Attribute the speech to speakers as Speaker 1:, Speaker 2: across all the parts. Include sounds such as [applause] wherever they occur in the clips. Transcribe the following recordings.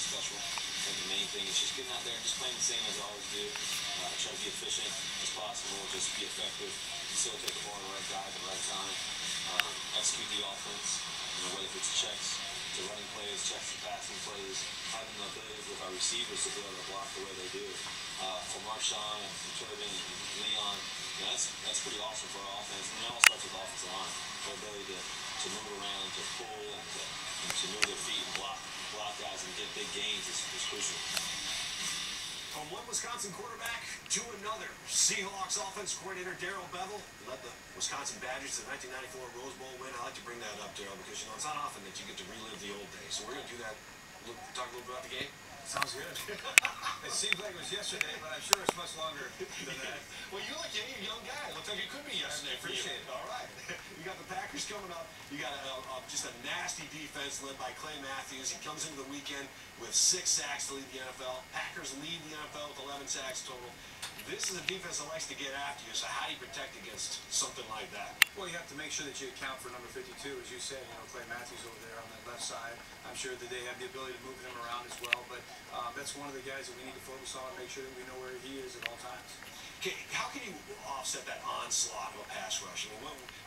Speaker 1: really special. I think the main thing is just getting out there and just playing the same as I always do. Uh, try to be efficient as possible, just be effective, facilitate the ball the right guy at the right time, um, execute the offense, you know, whether it's checks to running plays, checks to passing plays, having the ability with our receivers to be able to block the way they do. Uh, for Marshawn and Turbin and Leon, you know, that's that's pretty awesome for our offense. And it all starts with offensive line. Their ability to, to move around, to pull, and to, and to move their feet and block block guys and get big gains is, is crucial.
Speaker 2: From one Wisconsin quarterback to another, Seahawks offense coordinator Darrell Bevell led the Wisconsin Badgers to the 1994 Rose Bowl win. I like to bring that up, Darrell, because you know it's not often that you get to relive the old days. So we're going to do that. Look, talk a little bit about the game.
Speaker 3: Sounds good. [laughs] it seems like it was yesterday, but I'm sure it's much longer than that. [laughs]
Speaker 2: well, you look you're a young guy. Looks like it could be yesterday coming up. You got a, a, just a nasty defense led by Clay Matthews. He comes into the weekend with six sacks to lead the NFL. Packers lead the NFL with 11 sacks total. This is a defense that likes to get after you. So how do you protect against something like that?
Speaker 3: Well, you have to make sure that you account for number 52, as you said. You know, Clay Matthews over there on that left side. I'm sure that they have the ability to move him around as well. But um, that's one of the guys that we need to focus on. And make sure that we know where he is at all times.
Speaker 2: Okay, how can you offset that onslaught of a pass rush?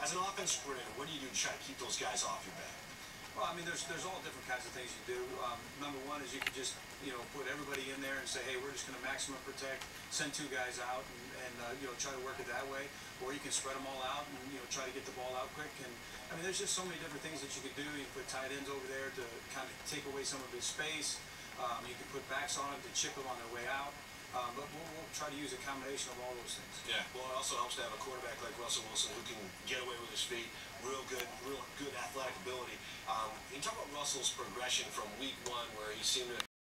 Speaker 2: As an offense coordinator, what do you do to try to keep those guys off your back?
Speaker 3: Well, I mean, there's there's all different kinds of things you do. Um, number one is you can just you know put everybody in there and say, hey, we're just going to maximum protect, send two guys out, and, and uh, you know try to work it that way. Or you can spread them all out and you know try to get the ball out quick. And I mean, there's just so many different things that you could do. You can put tight ends over there to kind of take away some of his space. Um, you can put backs on him to chip him on their way out. Um, but we'll, we'll try to use a combination of all those things.
Speaker 2: Yeah, well, it also helps to have a quarterback like Russell Wilson who can get away with his feet, real good, real good athletic ability. Um, you talk about Russell's progression from week one, where he seemed to